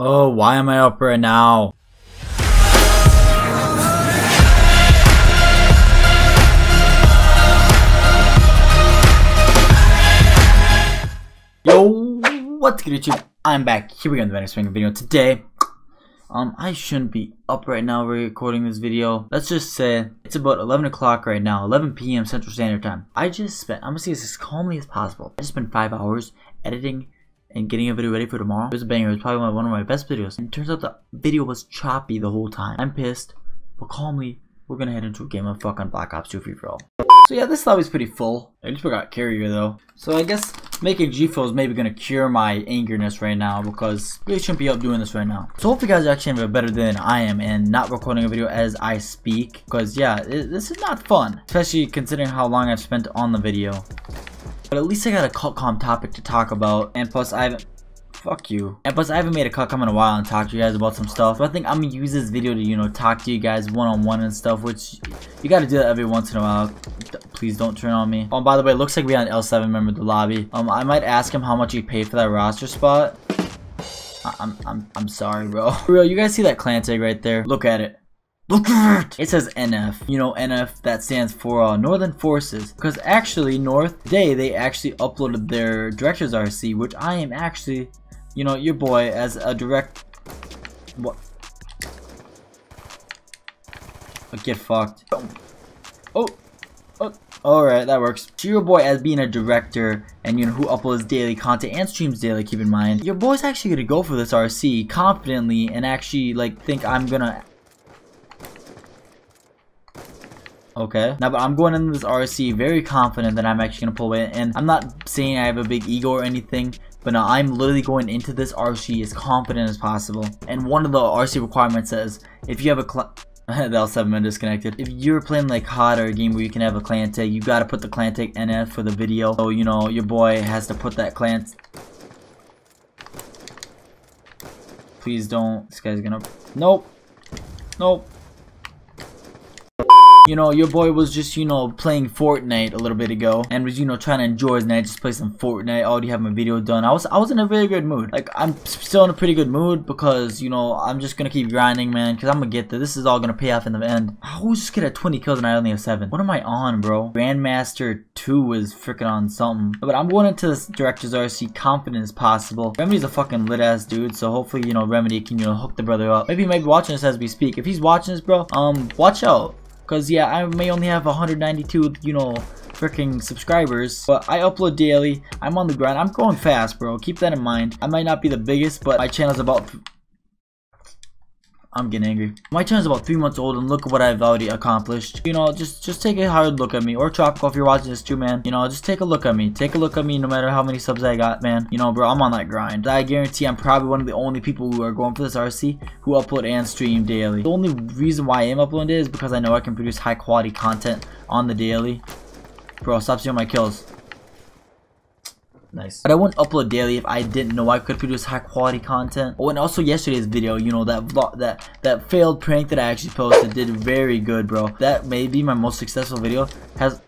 Oh, why am I up right now? Yo, what's good YouTube? I'm back. Here we go in the Swing video. Today, um, I shouldn't be up right now recording this video. Let's just say it's about 11 o'clock right now, 11 p.m. Central Standard Time. I just spent, I'm gonna say this as calmly as possible. I just spent five hours editing and getting a video ready for tomorrow. It was a banger. It was probably one of my best videos. And turns out the video was choppy the whole time. I'm pissed, but calmly, we're gonna head into a game of fucking Black Ops 2 free for all. So yeah, this lobby's pretty full. I just forgot carrier though. So I guess making G-Fuel is maybe gonna cure my angerness right now because we shouldn't be up doing this right now. So hopefully you guys are actually better than I am and not recording a video as I speak. Because yeah, it, this is not fun. Especially considering how long I've spent on the video. But at least I got a cult calm topic to talk about. And plus I haven't Fuck you. And plus, I haven't made a cut come in a while and talk to you guys about some stuff. So I think I'm gonna use this video to, you know, talk to you guys one-on-one -on -one and stuff, which you gotta do that every once in a while. Please don't turn on me. Oh, by the way, it looks like we had L7 member of the lobby. Um, I might ask him how much he paid for that roster spot. I I'm, I'm, I'm sorry, bro. Real, you guys see that clan tag right there? Look at it. Look at it! It says NF. You know, NF, that stands for uh, Northern Forces. Because actually, North Day, they actually uploaded their Directors RC, which I am actually you know, your boy as a direct... What? get fucked. Oh! Oh! Alright, that works. So your boy as being a director and you know who uploads daily content and streams daily, keep in mind. Your boy's actually gonna go for this RC confidently and actually like think I'm gonna Okay. Now, but I'm going into this RC very confident that I'm actually going to pull it. And I'm not saying I have a big ego or anything. But now I'm literally going into this RC as confident as possible. And one of the RC requirements says, if you have a the L7 been disconnected. If you're playing like HOT or a game where you can have a clan tag, you gotta put the clan tag NF for the video. So, you know, your boy has to put that clan... Please don't. This guy's gonna... Nope. Nope you know, your boy was just, you know, playing Fortnite a little bit ago and was, you know, trying to enjoy his night, just play some Fortnite, already have my video done. I was I was in a really good mood. Like, I'm still in a pretty good mood because, you know, I'm just gonna keep grinding, man, because I'm gonna get there. This is all gonna pay off in the end. I was just get at 20 kills and I only have 7. What am I on, bro? Grandmaster 2 is freaking on something. But I'm going into this Director's RC confident as possible. Remurdy's a fucking lit-ass dude, so hopefully, you know, Remedy can, you know, hook the brother up. Maybe he might be watching this as we speak. If he's watching this, bro, um, watch out. Because, yeah, I may only have 192, you know, freaking subscribers. But I upload daily. I'm on the grind. I'm going fast, bro. Keep that in mind. I might not be the biggest, but my channel's about I'm getting angry. My channel's about three months old and look at what I've already accomplished. You know, just just take a hard look at me. Or Tropicawk if you're watching this too, man. You know, just take a look at me. Take a look at me no matter how many subs I got, man. You know, bro, I'm on that grind. I guarantee I'm probably one of the only people who are going for this RC who upload and stream daily. The only reason why I am uploading is because I know I can produce high quality content on the daily. Bro, stop stealing my kills. Nice. But I wouldn't upload daily if I didn't know I could produce high quality content. Oh, and also yesterday's video, you know, that vlog, that that failed prank that I actually posted did very good, bro. That may be my most successful video. Has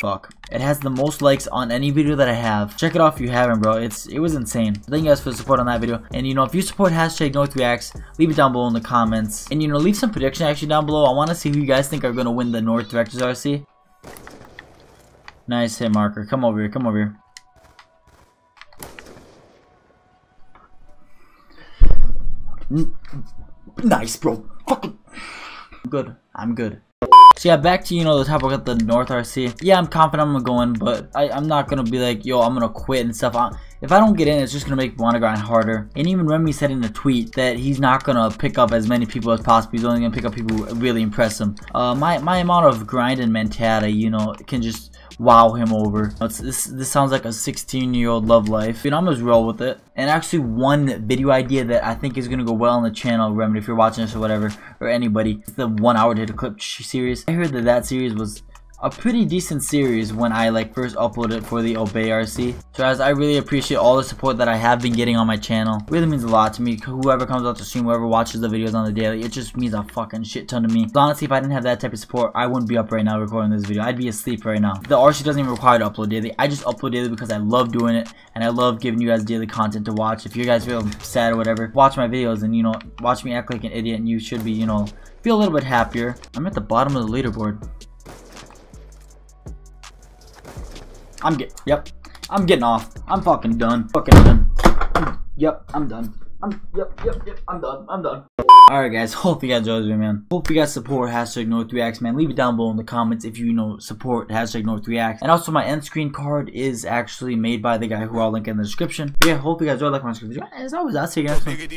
fuck. It has the most likes on any video that I have. Check it out if you haven't, bro. It's it was insane. Thank you guys for the support on that video. And you know, if you support hashtag NorthReacts, leave it down below in the comments. And you know, leave some prediction actually down below. I want to see who you guys think are gonna win the North Directors RC. Nice hit marker. Come over here. Come over here. Nice, bro. Fucking good. I'm good. So yeah, back to, you know, the topic of the North RC. Yeah, I'm confident I'm gonna go in, but I, am not gonna be like, yo, I'm gonna quit and stuff. I, if I don't get in, it's just gonna make me want to grind harder. And even Remy said in a tweet that he's not gonna pick up as many people as possible. He's only gonna pick up people who really impress him. Uh, my, my amount of grind and mentality, you know, can just wow him over. This this sounds like a 16 year old love life. You know, I'm just roll with it. And actually one video idea that I think is gonna go well on the channel, Remurdy, if you're watching this or whatever, or anybody, it's the one hour data clip series. I heard that that series was a pretty decent series when I like first uploaded for the Obey RC. So guys, I really appreciate all the support that I have been getting on my channel. It really means a lot to me. Whoever comes out to stream, whoever watches the videos on the daily, it just means a fucking shit ton to me. So honestly, if I didn't have that type of support, I wouldn't be up right now recording this video. I'd be asleep right now. The RC doesn't even require to upload daily. I just upload daily because I love doing it and I love giving you guys daily content to watch. If you guys feel sad or whatever, watch my videos and you know, watch me act like an idiot and you should be, you know, feel a little bit happier. I'm at the bottom of the leaderboard. I'm get yep. I'm getting off. I'm fucking done. Fucking done. Yep, I'm done. I'm yep, yep, yep, I'm done. I'm done. Alright guys, hope you guys enjoyed this video, man. Hope you guys support hashtag NorthReacts, man. Leave it down below in the comments if you, you know support hashtag NorthReacts. And also my end screen card is actually made by the guy who I'll link in the description. But yeah, hope you guys enjoyed like my video. As always, I'll see you guys later.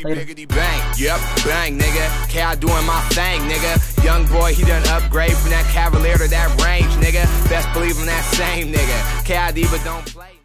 bang. Yep, bang, nigga. I doing my thing, nigga. Young boy, he done upgrade from that Cavalier to that range, nigga. Best believe in that same nigga. KID, but don't play.